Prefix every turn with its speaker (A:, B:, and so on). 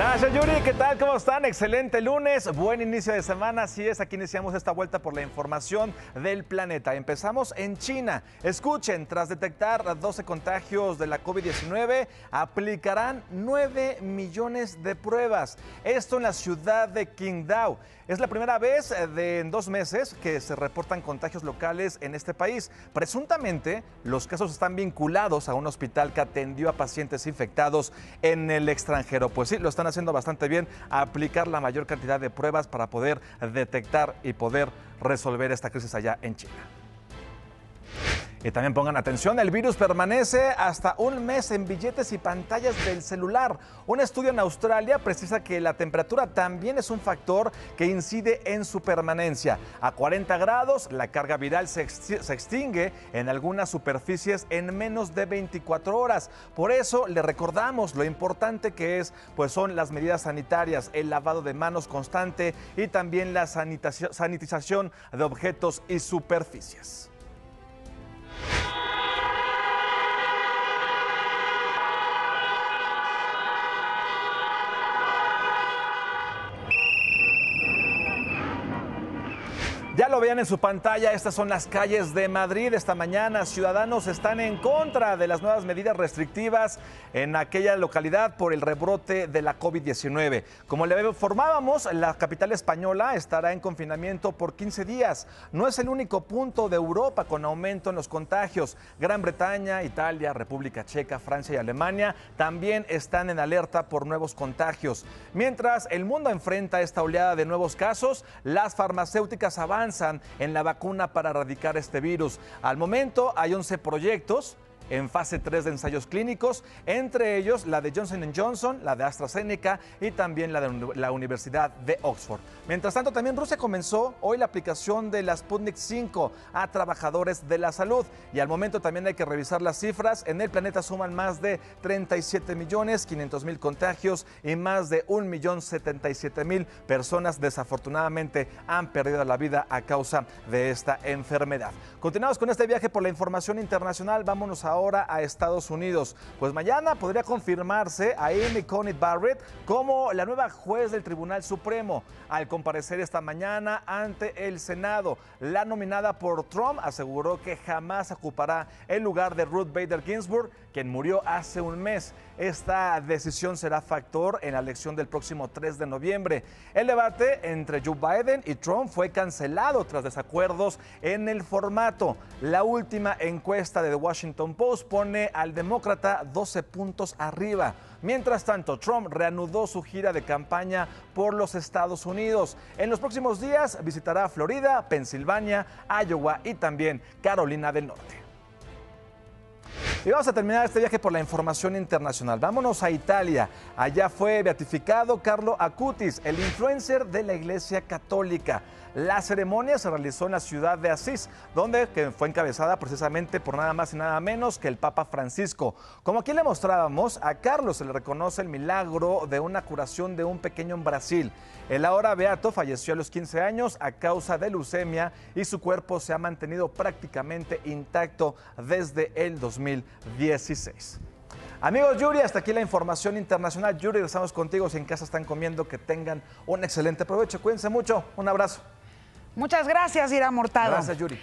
A: Gracias Yuri, ¿qué tal? ¿Cómo están? Excelente lunes, buen inicio de semana. Así es, aquí iniciamos esta vuelta por la información del planeta. Empezamos en China. Escuchen, tras detectar 12 contagios de la COVID-19, aplicarán 9 millones de pruebas. Esto en la ciudad de Qingdao. Es la primera vez eh, de en dos meses que se reportan contagios locales en este país. Presuntamente, los casos están vinculados a un hospital que atendió a pacientes infectados en el extranjero. Pues sí, lo están haciendo bastante bien aplicar la mayor cantidad de pruebas para poder detectar y poder resolver esta crisis allá en China. Y también pongan atención, el virus permanece hasta un mes en billetes y pantallas del celular. Un estudio en Australia precisa que la temperatura también es un factor que incide en su permanencia. A 40 grados, la carga viral se, extingue en algunas superficies en menos de 24 horas. Por eso le recordamos lo importante que es, pues son las medidas sanitarias, el lavado de manos constante y también la sanitización de objetos y superficies. Ya lo vean en su pantalla, estas son las calles de Madrid. Esta mañana ciudadanos están en contra de las nuevas medidas restrictivas en aquella localidad por el rebrote de la COVID-19. Como le informábamos, la capital española estará en confinamiento por 15 días. No es el único punto de Europa con aumento en los contagios. Gran Bretaña, Italia, República Checa, Francia y Alemania también están en alerta por nuevos contagios. Mientras el mundo enfrenta esta oleada de nuevos casos, las farmacéuticas avanzan en la vacuna para erradicar este virus. Al momento hay 11 proyectos en fase 3 de ensayos clínicos, entre ellos la de Johnson Johnson, la de AstraZeneca y también la de la Universidad de Oxford. Mientras tanto, también Rusia comenzó hoy la aplicación de la Sputnik 5 a trabajadores de la salud y al momento también hay que revisar las cifras. En el planeta suman más de 37 millones 500 mil contagios y más de 1 millón 77 mil personas desafortunadamente han perdido la vida a causa de esta enfermedad. Continuamos con este viaje por la información internacional. Vámonos ahora ahora a Estados Unidos. Pues mañana podría confirmarse a Amy Coney Barrett como la nueva juez del Tribunal Supremo al comparecer esta mañana ante el Senado. La nominada por Trump aseguró que jamás ocupará el lugar de Ruth Bader Ginsburg, quien murió hace un mes. Esta decisión será factor en la elección del próximo 3 de noviembre. El debate entre Joe Biden y Trump fue cancelado tras desacuerdos en el formato. La última encuesta de The Washington Post pone al demócrata 12 puntos arriba. Mientras tanto, Trump reanudó su gira de campaña por los Estados Unidos. En los próximos días visitará Florida, Pensilvania, Iowa y también Carolina del Norte. Y vamos a terminar este viaje por la información internacional. Vámonos a Italia. Allá fue beatificado Carlo Acutis, el influencer de la Iglesia Católica. La ceremonia se realizó en la ciudad de Asís, donde fue encabezada precisamente por nada más y nada menos que el Papa Francisco. Como aquí le mostrábamos, a Carlos se le reconoce el milagro de una curación de un pequeño en Brasil. El ahora beato falleció a los 15 años a causa de leucemia y su cuerpo se ha mantenido prácticamente intacto desde el 2016. Amigos Yuri, hasta aquí la información internacional. Yuri, regresamos contigo. Si en casa están comiendo, que tengan un excelente provecho. Cuídense mucho. Un abrazo.
B: Muchas gracias, Ira Mortado.
A: Gracias, Yuri.